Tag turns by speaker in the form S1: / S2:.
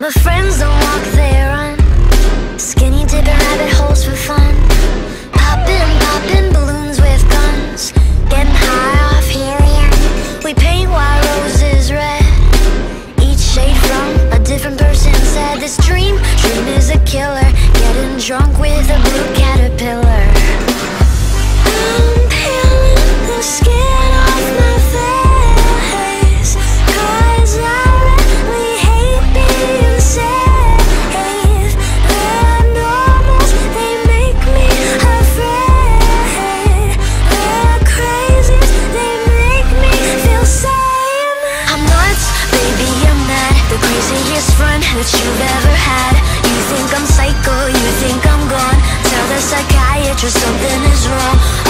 S1: My friends don't walk, they run. Skinny dipping rabbit holes for fun. Popping, popping balloons with guns. Getting high off helium. We paint white roses red. Each shade from a different person said this dream. Dream is a killer. Getting drunk with a blue that you've ever had. You think I'm psycho, you think I'm gone. Tell the psychiatrist something is wrong.